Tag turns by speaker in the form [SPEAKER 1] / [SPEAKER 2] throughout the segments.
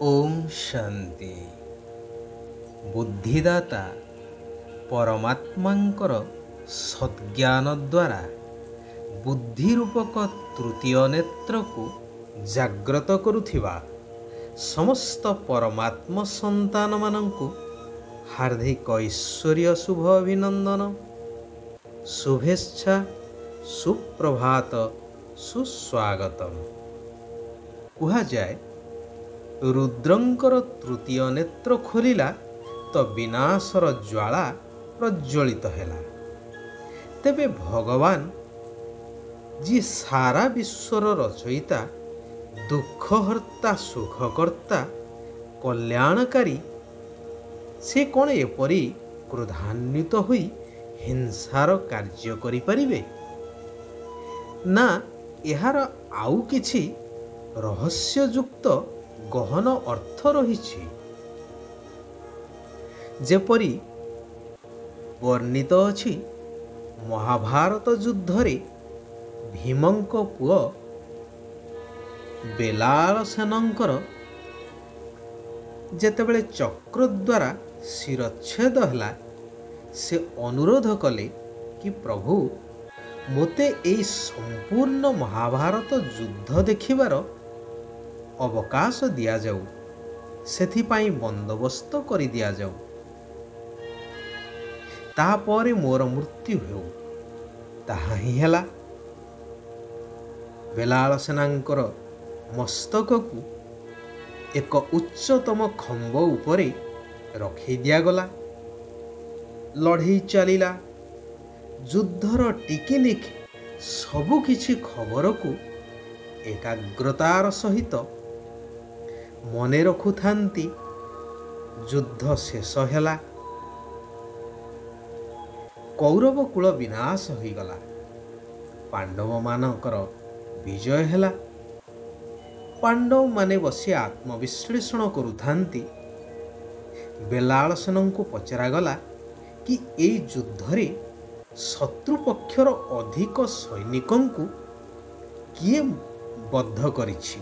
[SPEAKER 1] ଓମ୍ ଶାନ୍ତି ବୁଦ୍ଧିଦାତା ପରମାତ୍ମାଙ୍କର ସଦ୍ଜ୍ଞାନ ଦ୍ୱାରା ବୁଦ୍ଧି ରୂପକ ତୃତୀୟ ନେତ୍ରକୁ ଜାଗ୍ରତ କରୁଥିବା ସମସ୍ତ ପରମାତ୍ମ ସନ୍ତାନମାନଙ୍କୁ ହାର୍ଦ୍ଦିକ ଐଶ୍ୱରୀୟ ଶୁଭ ଅଭିନନ୍ଦନ ଶୁଭେଚ୍ଛା ସୁପ୍ରଭାତ ସୁସ୍ୱାଗତମ୍ କୁହାଯାଏ ରୁଦ୍ରଙ୍କର ତୃତୀୟ ନେତ୍ର ଖୋଲିଲା ତ ବିନାଶର ଜ୍ୱାଳା ପ୍ରଜ୍ୱଳିତ ହେଲା। ତେବେ ଭଗବାନ ଯିଏ ସାରା ବିଶ୍ୱର ରଚୟିତା ଦୁଃଖହର୍ତ୍ତା ସୁଖକର୍ତ୍ତା କଲ୍ୟାଣକାରୀ ସେ କ'ଣ ଏପରି କ୍ରୋଧାନ୍ୱିତ ହୋଇ ହିଂସାର କାର୍ଯ୍ୟ କରିପାରିବେ? ନା ଏହାର ଆଉ କିଛି ରହସ୍ୟଯୁକ୍ତ ଗହନ ଅର୍ଥ ରହିଛି ଯେପରି ବର୍ଣ୍ଣିତ ଅଛି ମହାଭାରତ ଯୁଦ୍ଧରେ ଭୀମଙ୍କ ପୁଅ ବେଲାଳ ସେନଙ୍କର ଯେତେବେଳେ ଚକ୍ର ଦ୍ୱାରା ଶିରଚ୍ଛେଦ ହେଲା ସେ ଅନୁରୋଧ କଲେ କି ପ୍ରଭୁ ମୋତେ ଏହି ସମ୍ପୂର୍ଣ୍ଣ ମହାଭାରତ ଯୁଦ୍ଧ ଦେଖିବାର ଅବକାଶ ଦିଆଯାଉ। ସେଥିପାଇଁ ବନ୍ଦୋବସ୍ତ କରିଦିଆଯାଉ। ତାପରେ ମୋର ମୃତ୍ୟୁ ହେଉ। ତାହା ହିଁ ହେଲା। ବେଲାଳ ସେନାଙ୍କର ମସ୍ତକକୁ ଏକ ଉଚ୍ଚତମ ଖମ୍ବ ଉପରେ ରଖି ଦିଆଗଲା। ଲଢ଼େଇ ଚାଲିଲା। ଯୁଦ୍ଧର ଟିକିନିକ୍ ସବୁକିଛି ଖବରକୁ ଏକାଗ୍ରତାର ସହିତ ମନେ ରଖୁଥାନ୍ତି। ଯୁଦ୍ଧ ଶେଷ ହେଲା। କୌରବ କୂଳ ବିନାଶ ହୋଇଗଲା। ପାଣ୍ଡବମାନଙ୍କର ବିଜୟ ହେଲା। ପାଣ୍ଡବମାନେ ବସି ଆତ୍ମବିଶ୍ଳେଷଣ କରୁଥାନ୍ତି। ବେଲାଳସେନଙ୍କୁ ପଚରାଗଲା କି ଏଇ ଯୁଦ୍ଧରେ ଶତ୍ରୁ ପକ୍ଷର ଅଧିକ ସୈନିକଙ୍କୁ କିଏ ବଦ୍ଧ କରିଛି।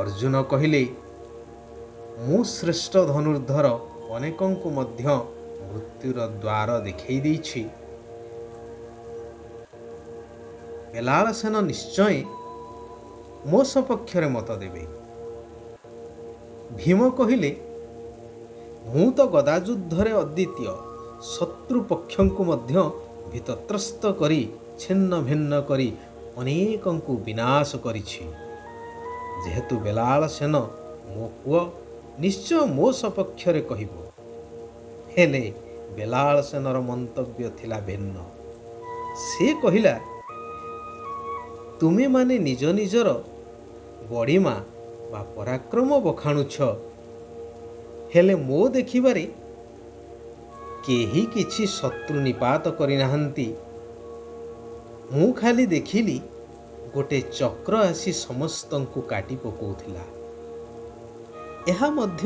[SPEAKER 1] ଅର୍ଜୁନ କହିଲେ ମୁଁ ଶ୍ରେଷ୍ଠ ଧନୁର୍ଦ୍ଧର ଅନେକଙ୍କୁ ମଧ୍ୟ ମୃତ୍ୟୁର ଦ୍ୱାର ଦେଖାଇ ଦେଇଛି। ବେଲାଳସେନ ନିଶ୍ଚୟ ମୋ ସପକ୍ଷରେ ମତ ଦେବେ। ଭୀମ କହିଲେ ମୁଁ ତ ଗଦା ଯୁଦ୍ଧରେ ଅଦ୍ୱିତୀୟ ଶତ୍ରୁ ପକ୍ଷଙ୍କୁ ମଧ୍ୟ ଭୀତତ୍ରସ୍ତ କରି ଛିନ୍ନ ଭିନ୍ନ କରି ଅନେକଙ୍କୁ ବିନାଶ କରିଛି। ଯେହେତୁ ବେଲାଳ ସେନ ମୋ ପୁଅ ନିଶ୍ଚୟ ମୋ ସପକ୍ଷରେ କହିବ। ହେଲେ ବେଲାଳ ସେନର ମନ୍ତବ୍ୟ ଥିଲା ଭିନ୍ନ। ସେ କହିଲା ତୁମେମାନେ ନିଜ ନିଜର ବଡ଼ିମା ବା ପରାକ୍ରମ ବଖାଣୁଛ। ହେଲେ ମୋ ଦେଖିବାରେ କେହି କିଛି ଶତ୍ରୁ ନିପାତ କରିନାହାନ୍ତି। ମୁଁ ଖାଲି ଦେଖିଲି ଗୋଟିଏ ଚକ୍ର ଆସି ସମସ୍ତଙ୍କୁ କାଟି ପକାଉଥିଲା। ଏହା ମଧ୍ୟ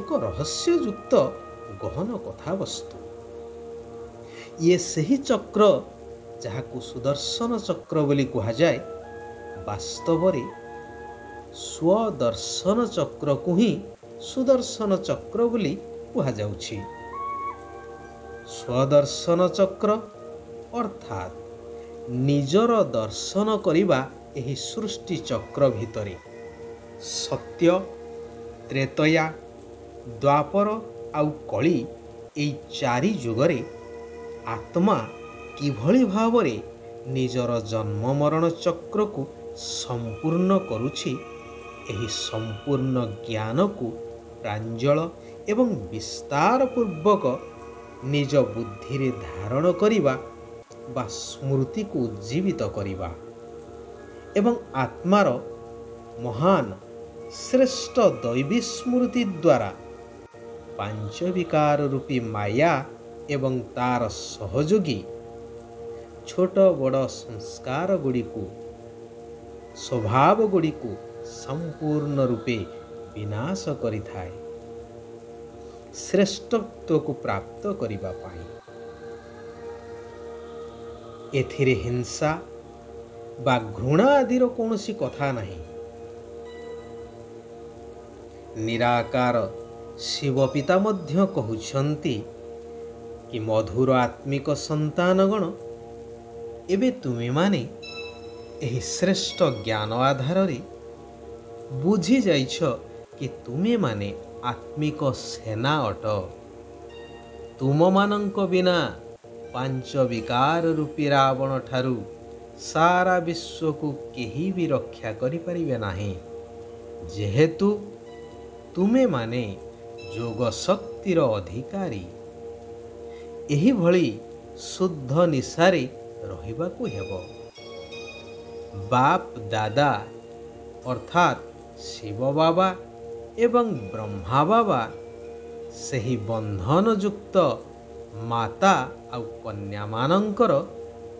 [SPEAKER 1] ଏକ ରହସ୍ୟଯୁକ୍ତ ଗହନ କଥାବସ୍ତୁ। ଇଏ ସେହି ଚକ୍ର ଯାହାକୁ ସୁଦର୍ଶନ ଚକ୍ର ବୋଲି କୁହାଯାଏ। ବାସ୍ତବରେ ସ୍ୱଦର୍ଶନ ଚକ୍ରକୁ ହିଁ ସୁଦର୍ଶନ ଚକ୍ର ବୋଲି କୁହାଯାଉଛି। ସ୍ୱଦର୍ଶନ ଚକ୍ର ଅର୍ଥାତ୍ ନିଜର ଦର୍ଶନ କରିବା ଏହି ସୃଷ୍ଟି ଚକ୍ର ଭିତରେ। ସତ୍ୟ ତ୍ରେତୟା ଦ୍ୱାପର ଆଉ କଳି ଏଇ ଚାରି ଯୁଗରେ ଆତ୍ମା କିଭଳି ଭାବରେ ନିଜର ଜନ୍ମ ମରଣ ଚକ୍ରକୁ ସମ୍ପୂର୍ଣ୍ଣ କରୁଛି ଏହି ସମ୍ପୂର୍ଣ୍ଣ ଜ୍ଞାନକୁ ପ୍ରାଞ୍ଜଳ ଏବଂ ବିସ୍ତାର ପୂର୍ବକ ନିଜ ବୁଦ୍ଧିରେ ଧାରଣ କରିବା ବା ସ୍ମୃତିକୁ ଉଜ୍ଜୀବିତ କରିବା। ଏବଂ ଆତ୍ମାର ମହାନ ଶ୍ରେଷ୍ଠ ଦୈବୀ ସ୍ମୃତି ଦ୍ୱାରା ପାଞ୍ଚ ବିକାର ରୂପୀ ମାୟା ଏବଂ ତାର ସହଯୋଗୀ ଛୋଟ ବଡ଼ ସଂସ୍କାର ଗୁଡ଼ିକୁ ସ୍ୱଭାବ ଗୁଡ଼ିକୁ ସମ୍ପୂର୍ଣ୍ଣ ରୂପେ ବିନାଶ କରିଥାଏ। ଶ୍ରେଷ୍ଠତ୍ୱକୁ ପ୍ରାପ୍ତ କରିବା ପାଇଁ ଏଥିରେ ହିଂସା ବା ଘୃଣା ଆଦିର କୌଣସି କଥା ନାହିଁ। ନିରାକାର ଶିବ ପିତା ମଧ୍ୟ କହୁଛନ୍ତି କି ମଧୁର ଆତ୍ମିକ ସନ୍ତାନଗଣ ଏବେ ତୁମେମାନେ ଏହି ଶ୍ରେଷ୍ଠ ଜ୍ଞାନ ଆଧାରରେ ବୁଝି ଯାଇଛ କି ତୁମେମାନେ ଆତ୍ମିକ ସେନା ଅଟ। ତୁମମାନଙ୍କ ବିନା ପାଞ୍ଚ ବିକାର ରୂପୀ ରାବଣ ଠାରୁ ସାରା ବିଶ୍ୱକୁ କେହି ବି ରକ୍ଷା କରିପାରିବେ ନାହିଁ। ଯେହେତୁ ତୁମେମାନେ ଯୋଗ ଶକ୍ତିର ଅଧିକାରୀ। ଏହିଭଳି ଶୁଦ୍ଧ ନିଶାରେ ରହିବାକୁ ହେବ। ବାପ ଦାଦା ଅର୍ଥାତ୍ ଶିବ ବାବା ଏବଂ ବ୍ରହ୍ମା ବାବା ସେହି ବନ୍ଧନଯୁକ୍ତ ମାତା ଆଉ କନ୍ୟାମାନଙ୍କର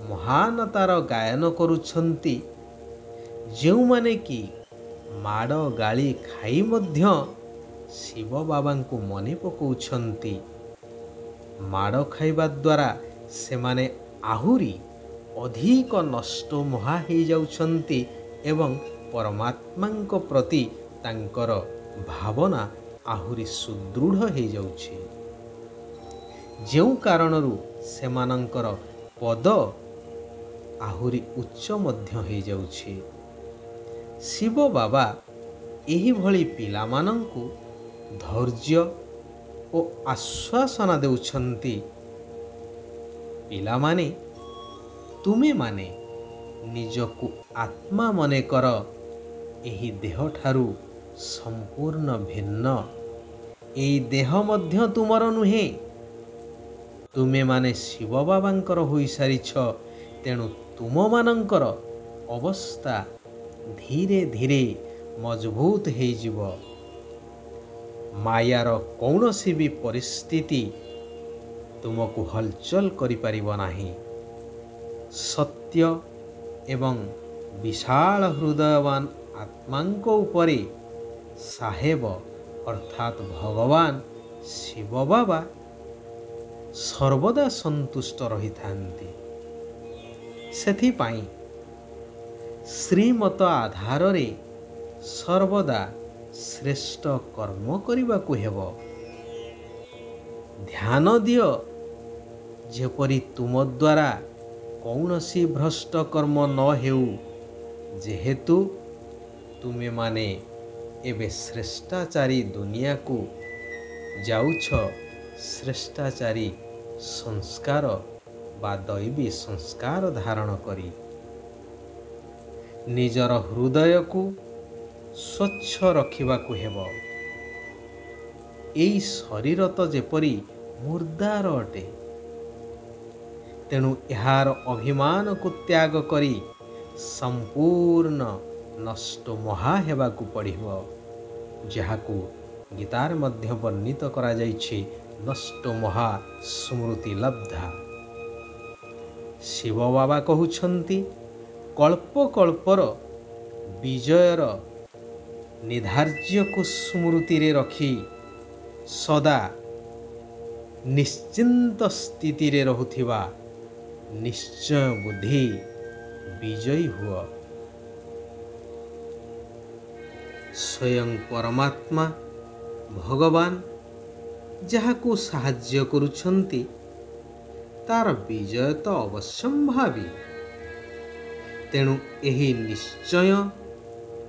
[SPEAKER 1] ମହାନତାର ଗାୟନ କରୁଛନ୍ତି। ଯେଉଁମାନେ କି ମାଡ଼ ଗାଳି ଖାଇ ମଧ୍ୟ ଶିବ ବାବାଙ୍କୁ ମନେ ପକାଉଛନ୍ତି। ମାଡ଼ ଖାଇବା ଦ୍ୱାରା ସେମାନେ ଆହୁରି ଅଧିକ ନଷ୍ଟ ମହା ହେଇଯାଉଛନ୍ତି ଏବଂ ପରମାତ୍ମାଙ୍କ ପ୍ରତି ତାଙ୍କର ଭାବନା ଆହୁରି ସୁଦୃଢ଼ ହେଇଯାଉଛି। ଯେଉଁ କାରଣରୁ ସେମାନଙ୍କର ପଦ ଆହୁରି ଉଚ୍ଚ ମଧ୍ୟ ହେଇଯାଉଛି। ଶିବ ବାବା ଏହିଭଳି ପିଲାମାନଙ୍କୁ ଧୈର୍ଯ୍ୟ ଓ ଆଶ୍ୱାସନା ଦେଉଛନ୍ତି। ପିଲାମାନେ ତୁମେମାନେ ନିଜକୁ ଆତ୍ମା ମନେକର ଏହି ଦେହଠାରୁ ସମ୍ପୂର୍ଣ୍ଣ ଭିନ୍ନ। ଏଇ ଦେହ ମଧ୍ୟ ତୁମର ନୁହେଁ। ତୁମେମାନେ ଶିବ ବାବାଙ୍କର ହୋଇସାରିଛ ତେଣୁ ତୁମମାନଙ୍କର ଅବସ୍ଥା ଧୀରେ ଧୀରେ ମଜବୁତ ହେଇଯିବ। ମାୟାର କୌଣସି ବି ପରିସ୍ଥିତି ତୁମକୁ ହଲଚଲ କରିପାରିବ ନାହିଁ। ସତ୍ୟ ଏବଂ ବିଶାଳ ହୃଦୟବାନ ଆତ୍ମାଙ୍କ ଉପରେ ସାହେବ ଅର୍ଥାତ୍ ଭଗବାନ ଶିବ ବାବା ସର୍ବଦା ସନ୍ତୁଷ୍ଟ ରହିଥାନ୍ତି। ସେଥିପାଇଁ ଶ୍ରୀମତ ଆଧାରରେ ସର୍ବଦା ଶ୍ରେଷ୍ଠ କର୍ମ କରିବାକୁ ହେବ। ଧ୍ୟାନ ଦିଅ ଯେପରି ତୁମ ଦ୍ୱାରା କୌଣସି ଭ୍ରଷ୍ଟ କର୍ମ ନ ହେଉ ଯେହେତୁ ତୁମେମାନେ ଏବେ ଶ୍ରେଷ୍ଠାଚାରୀ ଦୁନିଆକୁ ଯାଉଛ ଶ୍ରେଷ୍ଠାଚାରୀ ସଂସ୍କାର ବା ଦୈବୀ ସଂସ୍କାର ଧାରଣ କରି ନିଜର ହୃଦୟକୁ ସ୍ୱଚ୍ଛ ରଖିବାକୁ ହେବ। ଏଇ ଶରୀର ତ ଯେପରି ମୁର୍ଦ୍ଦାର ଅଟେ ତେଣୁ ଏହାର ଅଭିମାନକୁ ତ୍ୟାଗ କରି ସମ୍ପୂର୍ଣ୍ଣ ନଷ୍ଟ ମହା ହେବାକୁ ପଡ଼ିବ ଯାହାକୁ ଗୀତାରେ ମଧ୍ୟ ବର୍ଣ୍ଣିତ କରାଯାଇଛି ନଷ୍ଟ ମହା ସ୍ମୃତି ଲବ୍ଧା ଶିବ ବାବା କହୁଛନ୍ତି କଳ୍ପ କଳ୍ପର ବିଜୟର ନିଧାର୍ଯ୍ୟକୁ ସ୍ମୃତିରେ ରଖି ସଦା ନିଶ୍ଚିନ୍ତ ସ୍ଥିତିରେ ରହୁଥିବା ନିଶ୍ଚୟ ବୁଦ୍ଧି ବିଜୟୀ ହୁଅ। ସ୍ୱୟଂ ପରମାତ୍ମା ଭଗବାନ ଯାହାକୁ ସାହାଯ୍ୟ କରୁଛନ୍ତି ତାର ବିଜୟ ତ ଅବଶ୍ୟମ୍ଭାବୀ ତେଣୁ ଏହି ନିଶ୍ଚୟ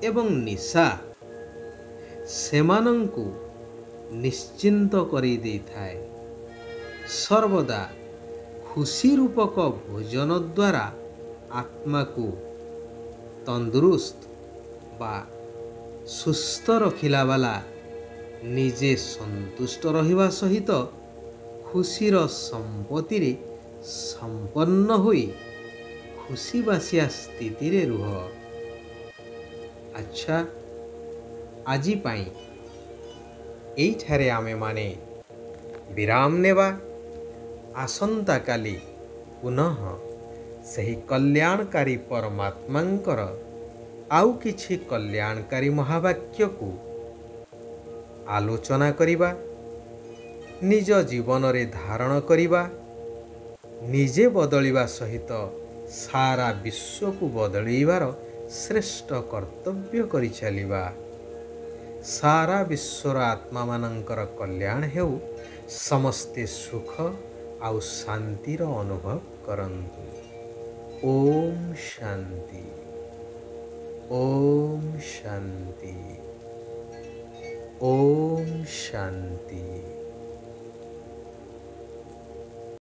[SPEAKER 1] ଏବଂ ନିଶା ସେମାନଙ୍କୁ ନିଶ୍ଚିନ୍ତ କରିଦେଇଥାଏ ସର୍ବଦା ଖୁସି ରୂପକ ଭୋଜନ ଦ୍ୱାରା ଆତ୍ମାକୁ ତନ୍ଦୁରୁସ୍ତ ବା ସୁସ୍ଥ ରଖିଲା ବାଲା ନିଜେ ସନ୍ତୁଷ୍ଟ ରହିବା ସହିତ ଖୁସିର ସମ୍ପତ୍ତିରେ ସମ୍ପନ୍ନ ହୋଇ ଖୁସିବାସିଆ ସ୍ଥିତିରେ ରୁହ ଆଚ୍ଛା ଆଜି ପାଇଁ ଏଇଠାରେ ଆମେମାନେ ବିରାମ ନେବା ଆସନ୍ତାକାଲି ପୁନଃ ସେହି କଲ୍ୟାଣକାରୀ ପରମାତ୍ମାଙ୍କର ଆଉ କିଛି କଲ୍ୟାଣକାରୀ ମହାବାକ୍ୟକୁ ଆଲୋଚନା କରିବା ନିଜ ଜୀବନରେ ଧାରଣ କରିବା ନିଜେ ବଦଳିବା ସହିତ ସାରା ବିଶ୍ୱକୁ ବଦଳେଇବାର ଶ୍ରେଷ୍ଠ କର୍ତ୍ତବ୍ୟ କରିଚାଲିବା ସାରା ବିଶ୍ୱର ଆତ୍ମାମାନଙ୍କର କଲ୍ୟାଣ ହେଉ ସମସ୍ତେ ସୁଖ ଆଉ ଶାନ୍ତିର ଅନୁଭବ କରନ୍ତୁ। ଓମ୍ ଶାନ୍ତି। ଓମ୍ ଶାନ୍ତି। ଓମ୍ ଶାନ୍ତି